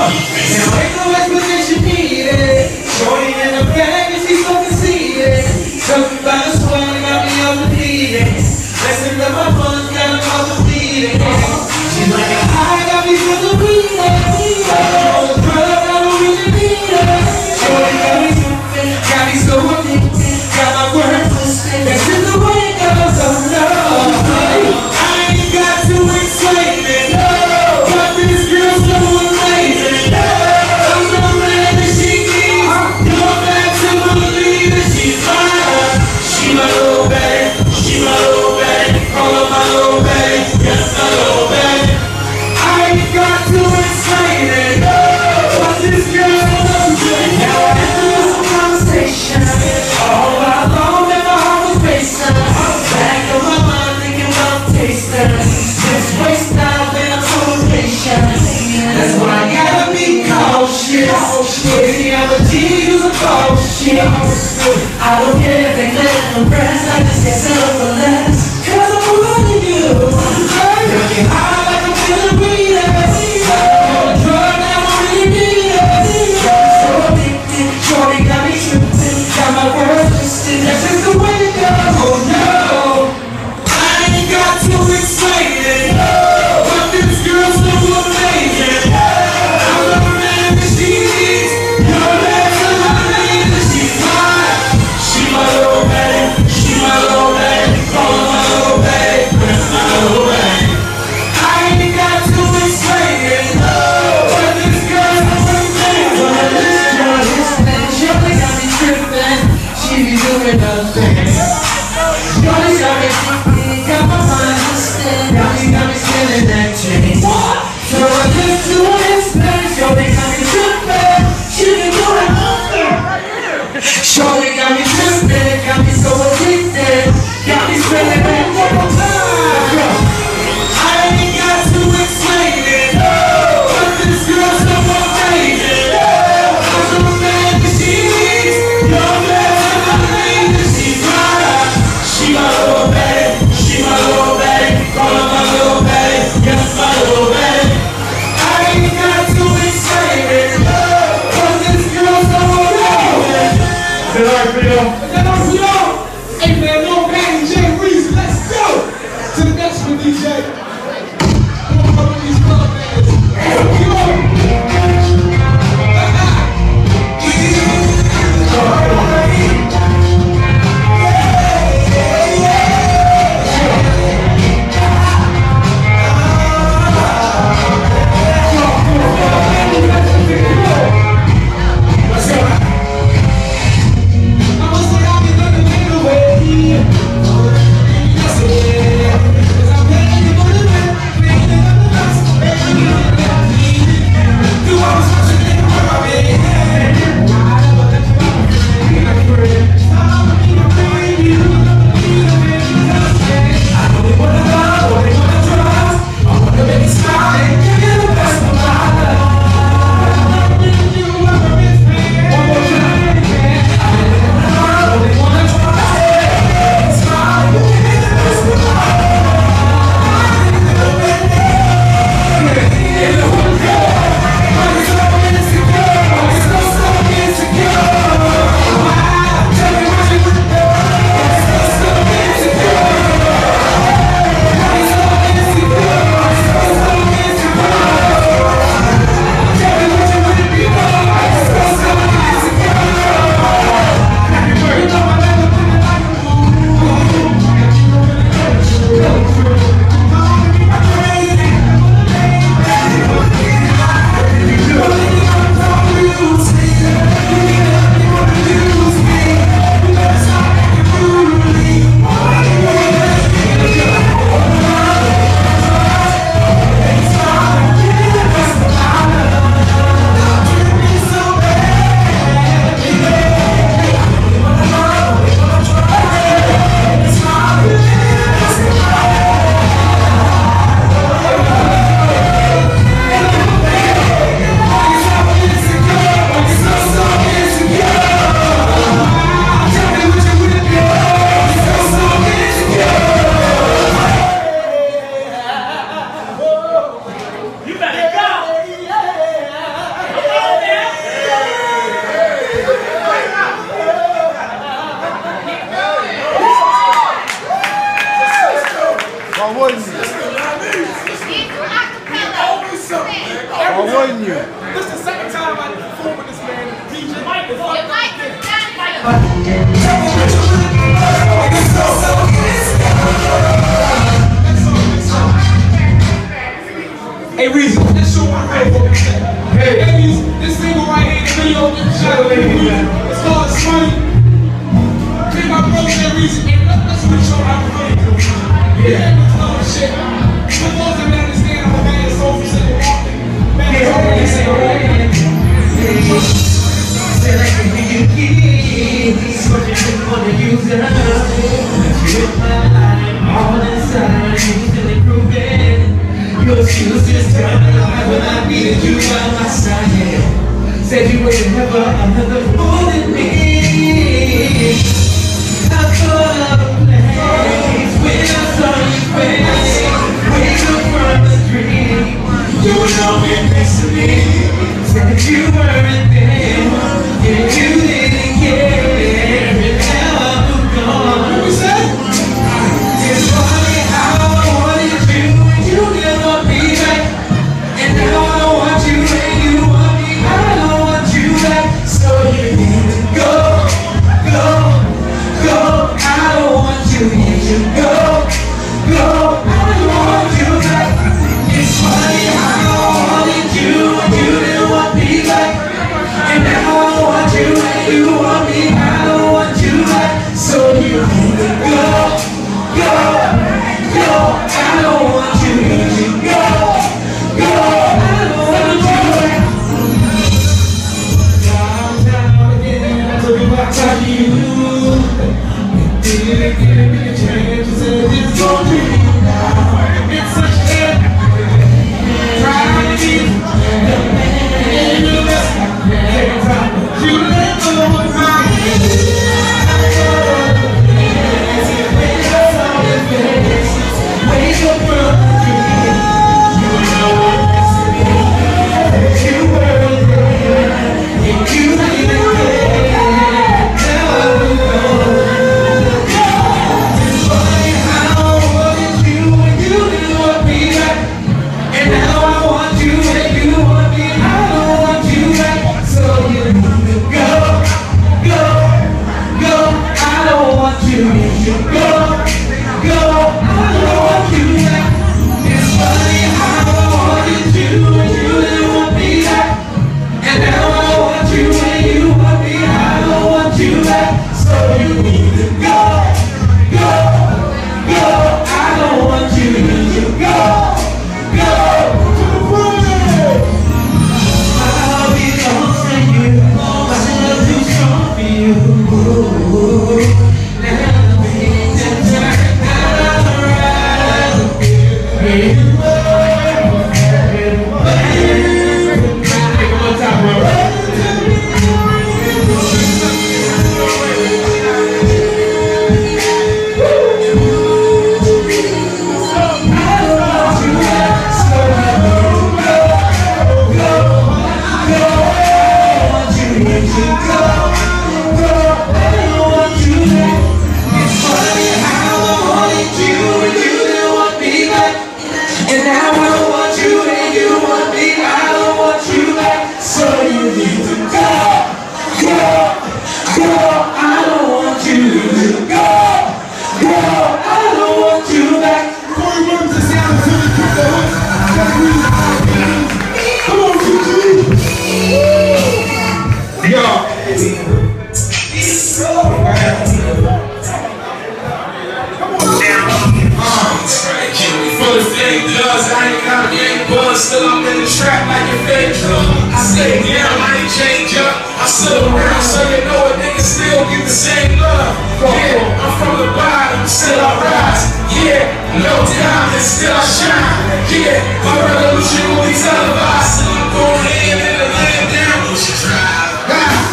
Now wouldn't you? Why wouldn't you? This is the second time I performed with this man. DJ Mike is Jay Reezy, this show right here. Hey, that this single right here, the video, shadow lady. It's called Smiley. Me and my brother, Reezy, and let's switch on our I needed you by my side. Said you were never another fool than me. How could so it makes me that You were everything. there. stay I ain't change up. I still around so you know a nigga still get the same love. Yeah, I'm from the bottom, still I rise. Yeah, no time, and still I shine. Yeah, my revolution will be televised. I'm going in and the land down, push it drive.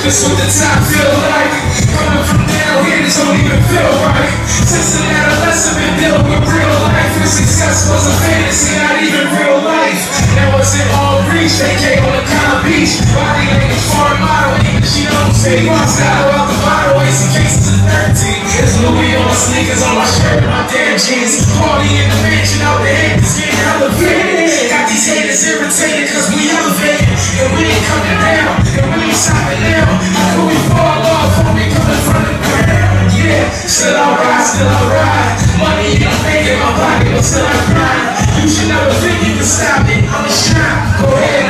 This what the top feel like. Coming from down here, this don't even feel right. Since an adolescent, been dealing with real life. Your success was a fantasy, not even real life. Now it's in all reach, they came on the beach. Body language, foreign model, English, she don't speak. My style out the bottle, ain't some cases of 13. It's Louis on my sneakers, on my shirt, my damn jeans. Party in the mansion, out the head, getting elevated. Got these haters irritated, cause we elevated. And we ain't coming down, and we ain't stopping now. How we fall off when we coming from the ground? Yeah, still I ride, still I ride. Money in the bank in my pocket, but still I grind. You should never think you can stop me. I'm a shot, go ahead.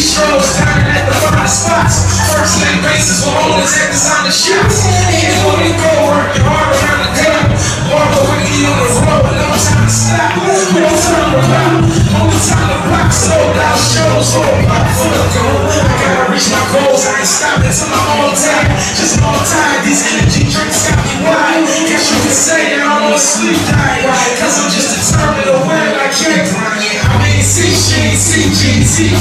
strobes, turning at the five spots. First lane races with owners at the time of shots. GGC.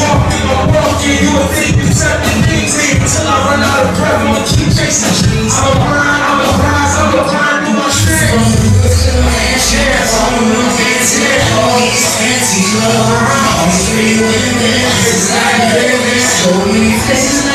Walking on walking, you would think you set the things until I run out of breath. I'ma keep chasing dreams. I'ma grind, I'ma rise, I'ma grind through my strength. From the good to the land, share the man to the all these fancy clothes, All these pretty women, it's like living so many places.